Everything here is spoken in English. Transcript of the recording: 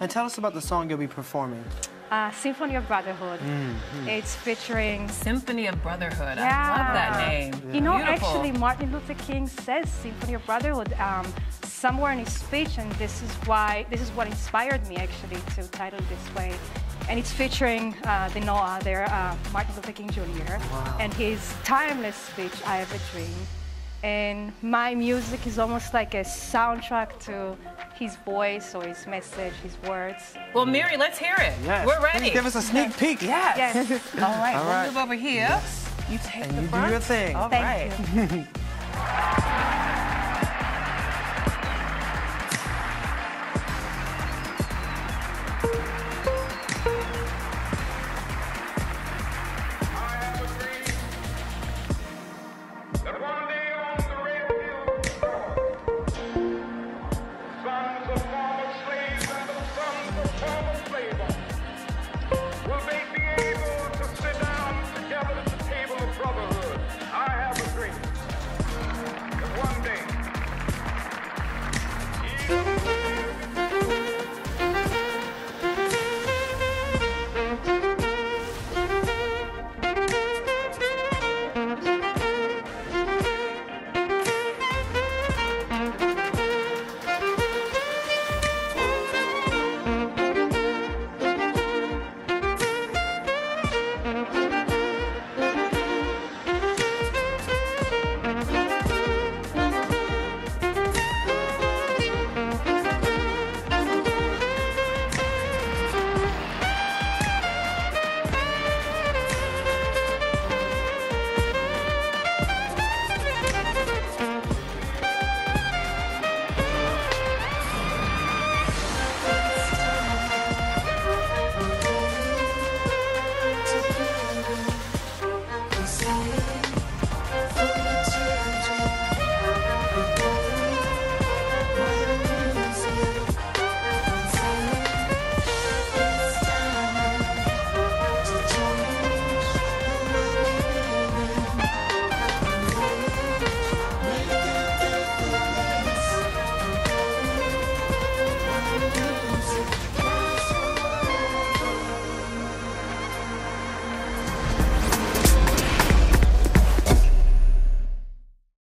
And tell us about the song you'll be performing. Uh, Symphony of Brotherhood. Mm-hmm. It's featuring. Symphony of Brotherhood. I love that name. You know, Beautiful. actually, Martin Luther King says Symphony of Brotherhood um, somewhere in his speech, and this is why this is what inspired me actually to title it this way. And it's featuring uh, the Noah there, uh, Martin Luther King Jr. and his timeless speech, "I Have a Dream." And my music is almost like a soundtrack to his voice or his message, his words. Well, Miri, let's hear it. Yes. We're ready. Please give us a sneak peek. Yes. Yes. All right. All we'll move over here. You take And the you do your thing. All Thank right. you.